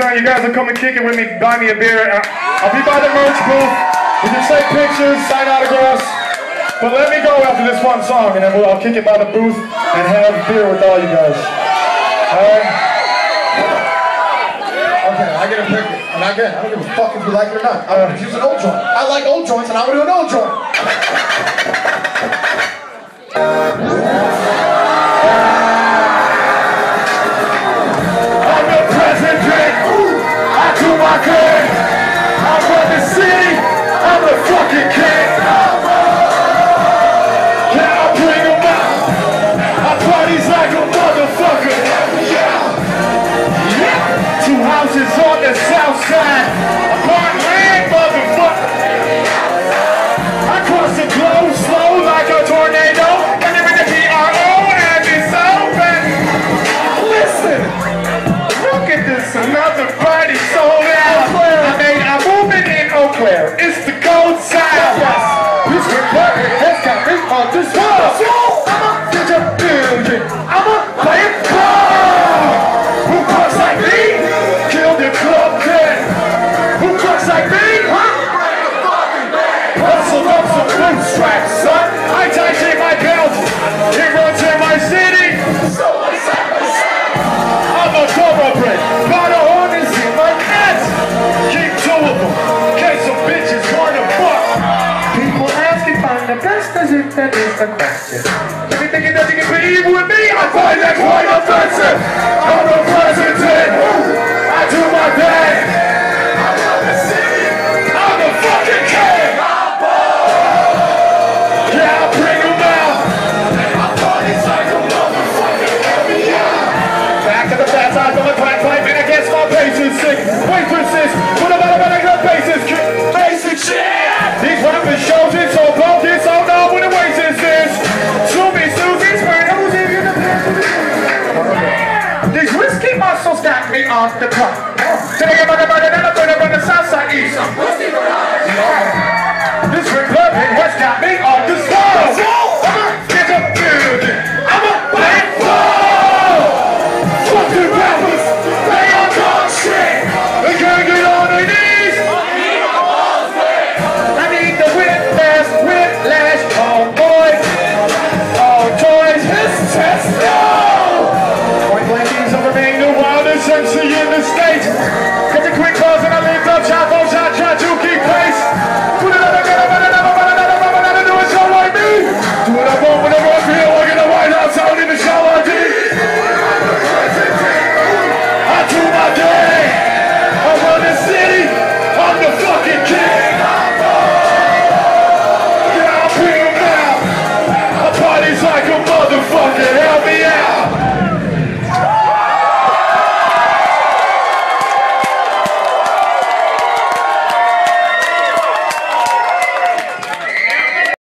done, you guys will come and kick it with me, buy me a beer. I'll be by the merch booth. We can take pictures, sign autographs. But let me go after this one song, and then we'll, I'll kick it by the booth and have beer with all you guys. All right? Okay, I get a pick it. And again, I don't give a fuck if you like it or not. I'm gonna use an old joint. I like old joints and I'm gonna do an old joint. South. Apart land, motherfucker. I cross the globe slow like a tornado. And I'm in the PRO and it's open. Listen. Look at this, another party sold out. I made a movement in Eau Claire. It's the gold side. Yes. This republic has got me on this wall. As if that is the question. Think that you can believe with me, muscles got me off the clock. Today I'm about to and I'm gonna run the south side east. MC in the states. Get the quick close and I leave no chapel.